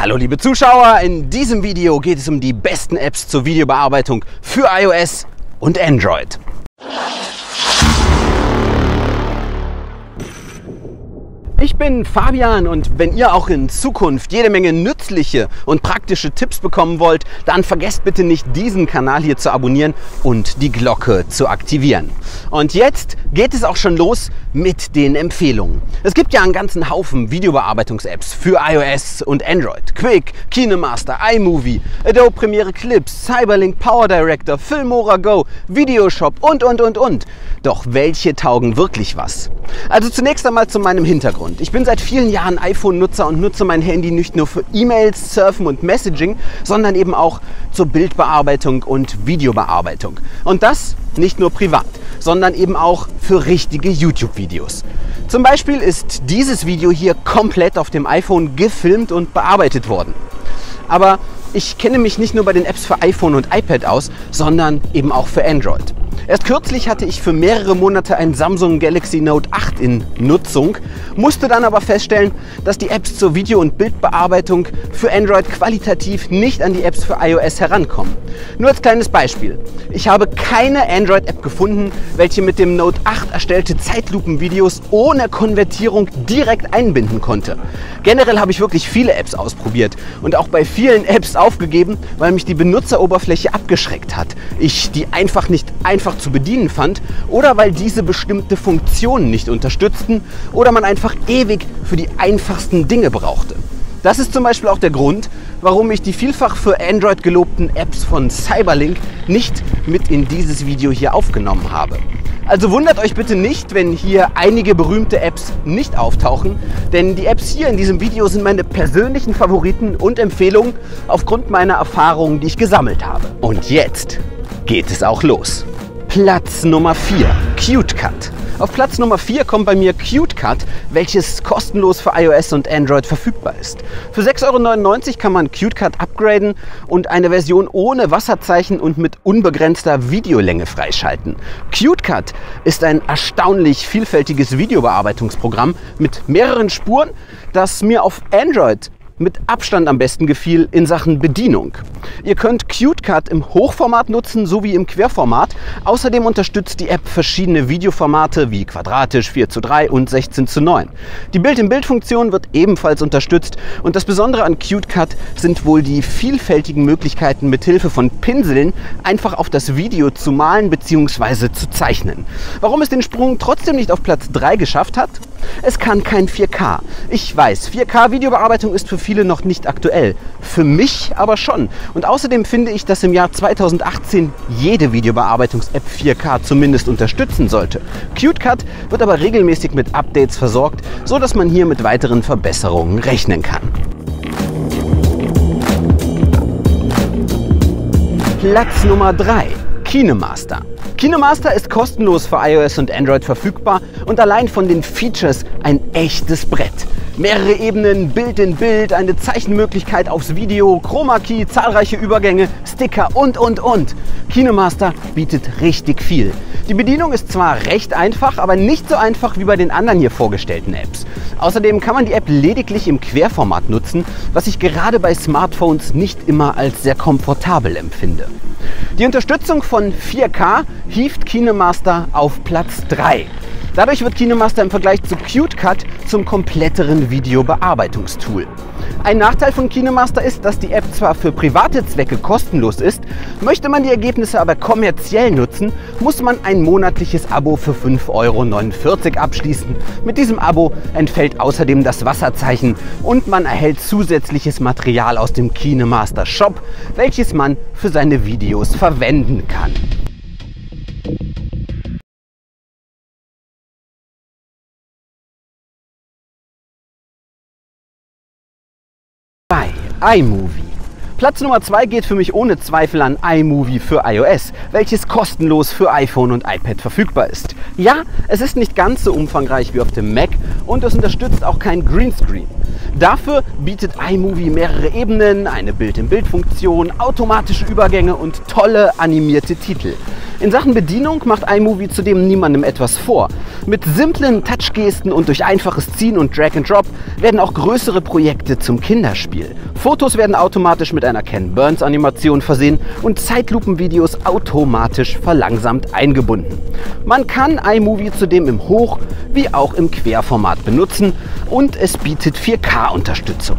Hallo liebe Zuschauer, in diesem Video geht es um die besten Apps zur Videobearbeitung für iOS und Android. Ich bin Fabian und wenn ihr auch in Zukunft jede Menge nützliche und praktische Tipps bekommen wollt, dann vergesst bitte nicht diesen Kanal hier zu abonnieren und die Glocke zu aktivieren. Und jetzt geht es auch schon los mit den Empfehlungen. Es gibt ja einen ganzen Haufen Videobearbeitungs-Apps für iOS und Android. Quick, KineMaster, iMovie, Adobe Premiere Clips, Cyberlink Power Director, Filmora Go, Videoshop und und und und. Doch welche taugen wirklich was? Also zunächst einmal zu meinem Hintergrund. Hintergrund. Ich bin seit vielen Jahren iPhone-Nutzer und nutze mein Handy nicht nur für E-Mails, Surfen und Messaging, sondern eben auch zur Bildbearbeitung und Videobearbeitung. Und das nicht nur privat, sondern eben auch für richtige YouTube-Videos. Zum Beispiel ist dieses Video hier komplett auf dem iPhone gefilmt und bearbeitet worden. Aber ich kenne mich nicht nur bei den Apps für iPhone und iPad aus, sondern eben auch für Android. Erst kürzlich hatte ich für mehrere Monate ein Samsung Galaxy Note 8 in Nutzung, musste dann aber feststellen, dass die Apps zur Video- und Bildbearbeitung für Android qualitativ nicht an die Apps für iOS herankommen. Nur als kleines Beispiel. Ich habe keine Android-App gefunden, welche mit dem Note 8 erstellte Zeitlupenvideos ohne Konvertierung direkt einbinden konnte. Generell habe ich wirklich viele Apps ausprobiert und auch bei vielen Apps aufgegeben, weil mich die Benutzeroberfläche abgeschreckt hat. Ich die einfach nicht einfach zu bedienen fand oder weil diese bestimmte Funktionen nicht unterstützten oder man einfach ewig für die einfachsten Dinge brauchte. Das ist zum Beispiel auch der Grund, warum ich die vielfach für Android gelobten Apps von Cyberlink nicht mit in dieses Video hier aufgenommen habe. Also wundert euch bitte nicht, wenn hier einige berühmte Apps nicht auftauchen, denn die Apps hier in diesem Video sind meine persönlichen Favoriten und Empfehlungen aufgrund meiner Erfahrungen, die ich gesammelt habe. Und jetzt geht es auch los. Platz Nummer 4, CuteCut. Auf Platz Nummer 4 kommt bei mir CuteCut, welches kostenlos für iOS und Android verfügbar ist. Für 6,99 Euro kann man CuteCut upgraden und eine Version ohne Wasserzeichen und mit unbegrenzter Videolänge freischalten. CuteCut ist ein erstaunlich vielfältiges Videobearbeitungsprogramm mit mehreren Spuren, das mir auf Android mit Abstand am besten gefiel in Sachen Bedienung. Ihr könnt CuteCut im Hochformat nutzen sowie im Querformat. Außerdem unterstützt die App verschiedene Videoformate wie quadratisch, 4 zu 3 und 16 zu 9. Die Bild-in-Bild-Funktion wird ebenfalls unterstützt und das Besondere an CuteCut sind wohl die vielfältigen Möglichkeiten mithilfe von Pinseln einfach auf das Video zu malen bzw. zu zeichnen. Warum es den Sprung trotzdem nicht auf Platz 3 geschafft hat? Es kann kein 4K. Ich weiß, 4K-Videobearbeitung ist für viele noch nicht aktuell. Für mich aber schon. Und außerdem finde ich, dass im Jahr 2018 jede Videobearbeitungs-App 4K zumindest unterstützen sollte. CuteCut wird aber regelmäßig mit Updates versorgt, so dass man hier mit weiteren Verbesserungen rechnen kann. Platz Nummer 3. KineMaster. KineMaster ist kostenlos für iOS und Android verfügbar und allein von den Features ein echtes Brett. Mehrere Ebenen, Bild in Bild, eine Zeichenmöglichkeit aufs Video, Chroma Key, zahlreiche Übergänge, Sticker und und und. KineMaster bietet richtig viel. Die Bedienung ist zwar recht einfach, aber nicht so einfach wie bei den anderen hier vorgestellten Apps. Außerdem kann man die App lediglich im Querformat nutzen, was ich gerade bei Smartphones nicht immer als sehr komfortabel empfinde. Die Unterstützung von 4K hieft KineMaster auf Platz 3. Dadurch wird KineMaster im Vergleich zu CuteCut zum kompletteren Videobearbeitungstool. Ein Nachteil von KineMaster ist, dass die App zwar für private Zwecke kostenlos ist, möchte man die Ergebnisse aber kommerziell nutzen, muss man ein monatliches Abo für 5,49 Euro abschließen. Mit diesem Abo entfällt außerdem das Wasserzeichen und man erhält zusätzliches Material aus dem KineMaster Shop, welches man für seine Videos verwenden kann. iMovie. Platz Nummer 2 geht für mich ohne Zweifel an iMovie für iOS, welches kostenlos für iPhone und iPad verfügbar ist. Ja, es ist nicht ganz so umfangreich wie auf dem Mac und es unterstützt auch kein Greenscreen. Dafür bietet iMovie mehrere Ebenen, eine Bild-in-Bild-Funktion, automatische Übergänge und tolle animierte Titel. In Sachen Bedienung macht iMovie zudem niemandem etwas vor. Mit simplen Touchgesten und durch einfaches Ziehen und Drag and Drop werden auch größere Projekte zum Kinderspiel. Fotos werden automatisch mit einer Ken Burns Animation versehen und Zeitlupenvideos automatisch verlangsamt eingebunden. Man kann iMovie zudem im Hoch- wie auch im Querformat benutzen und es bietet 4K-Unterstützung.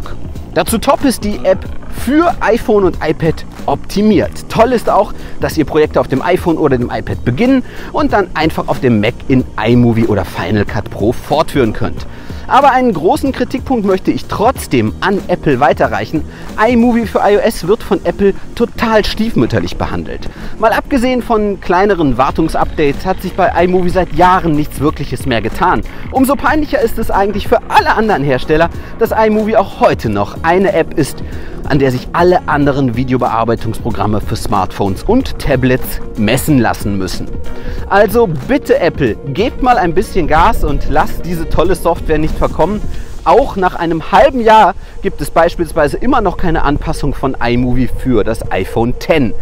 Dazu top ist die App für iPhone und iPad optimiert. Toll ist auch, dass ihr Projekte auf dem iPhone oder dem iPad beginnen und dann einfach auf dem Mac in iMovie oder Final Cut Pro fortführen könnt. Aber einen großen Kritikpunkt möchte ich trotzdem an Apple weiterreichen. iMovie für iOS wird von Apple total stiefmütterlich behandelt. Mal abgesehen von kleineren Wartungsupdates hat sich bei iMovie seit Jahren nichts Wirkliches mehr getan. Umso peinlicher ist es eigentlich für alle anderen Hersteller, dass iMovie auch heute noch eine App ist, an der sich alle anderen Videobearbeitungsprogramme für Smartphones und Tablets messen lassen müssen. Also bitte Apple, gebt mal ein bisschen Gas und lasst diese tolle Software nicht verkommen. Auch nach einem halben Jahr gibt es beispielsweise immer noch keine Anpassung von iMovie für das iPhone X.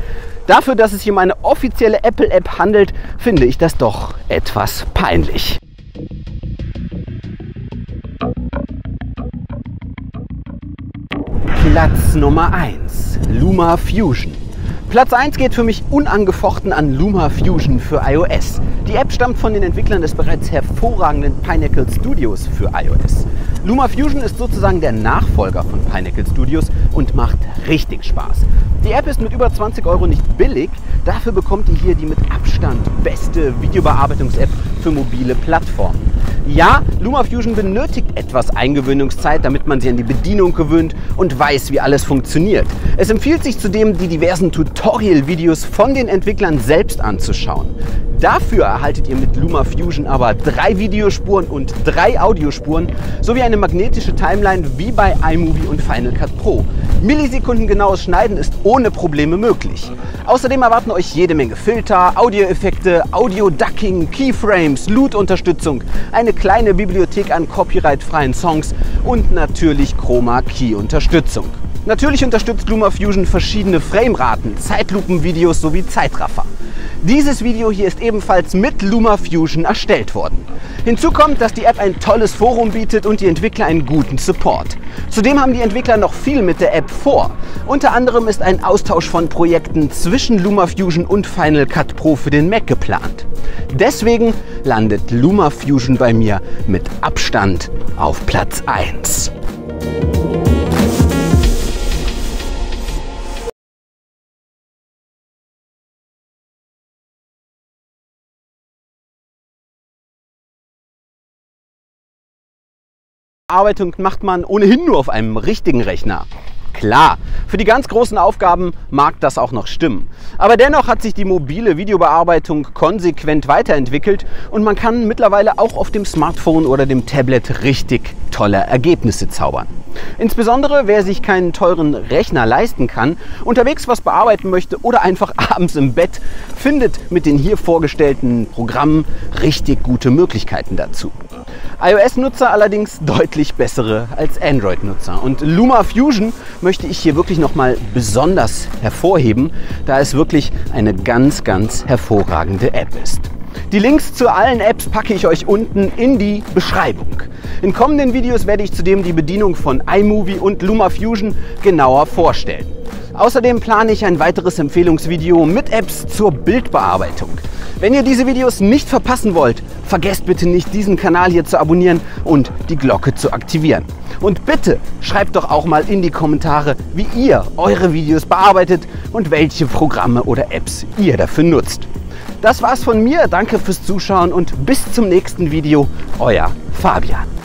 Dafür, dass es sich um eine offizielle Apple-App handelt, finde ich das doch etwas peinlich. Platz Nummer 1. Luma Fusion. Platz 1 geht für mich unangefochten an Luma Fusion für iOS. Die App stammt von den Entwicklern des bereits hervorragenden Pinnacle Studios für iOS. Luma Fusion ist sozusagen der Nachfolger von Pinnacle Studios und macht richtig Spaß. Die App ist mit über 20 Euro nicht billig, dafür bekommt ihr hier die mit Abstand beste Videobearbeitungs-App für mobile Plattformen. Ja, LumaFusion benötigt etwas Eingewöhnungszeit, damit man sich an die Bedienung gewöhnt und weiß, wie alles funktioniert. Es empfiehlt sich zudem, die diversen Tutorial-Videos von den Entwicklern selbst anzuschauen. Dafür erhaltet ihr mit LumaFusion aber drei Videospuren und drei Audiospuren sowie eine magnetische Timeline wie bei iMovie und Final Cut Pro. Millisekundengenaues Schneiden ist ohne Probleme möglich. Außerdem erwarten euch jede Menge Filter, Audioeffekte, Audio-Ducking, Keyframes, Loot-Unterstützung, eine kleine Bibliothek an copyrightfreien Songs und natürlich Chroma-Key-Unterstützung. Natürlich unterstützt LumaFusion verschiedene Frameraten, Zeitlupenvideos sowie Zeitraffer. Dieses Video hier ist ebenfalls mit LumaFusion erstellt worden. Hinzu kommt, dass die App ein tolles Forum bietet und die Entwickler einen guten Support. Zudem haben die Entwickler noch viel mit der App vor. Unter anderem ist ein Austausch von Projekten zwischen LumaFusion und Final Cut Pro für den Mac geplant. Deswegen landet LumaFusion bei mir mit Abstand auf Platz 1. Bearbeitung macht man ohnehin nur auf einem richtigen Rechner. Klar, für die ganz großen Aufgaben mag das auch noch stimmen. Aber dennoch hat sich die mobile Videobearbeitung konsequent weiterentwickelt und man kann mittlerweile auch auf dem Smartphone oder dem Tablet richtig tolle Ergebnisse zaubern. Insbesondere wer sich keinen teuren Rechner leisten kann, unterwegs was bearbeiten möchte oder einfach abends im Bett, findet mit den hier vorgestellten Programmen richtig gute Möglichkeiten dazu iOS-Nutzer allerdings deutlich bessere als Android-Nutzer. Und Luma Fusion möchte ich hier wirklich nochmal besonders hervorheben, da es wirklich eine ganz, ganz hervorragende App ist. Die Links zu allen Apps packe ich euch unten in die Beschreibung. In kommenden Videos werde ich zudem die Bedienung von iMovie und LumaFusion genauer vorstellen. Außerdem plane ich ein weiteres Empfehlungsvideo mit Apps zur Bildbearbeitung. Wenn ihr diese Videos nicht verpassen wollt, vergesst bitte nicht, diesen Kanal hier zu abonnieren und die Glocke zu aktivieren. Und bitte schreibt doch auch mal in die Kommentare, wie ihr eure Videos bearbeitet und welche Programme oder Apps ihr dafür nutzt. Das war's von mir, danke fürs Zuschauen und bis zum nächsten Video, euer Fabian.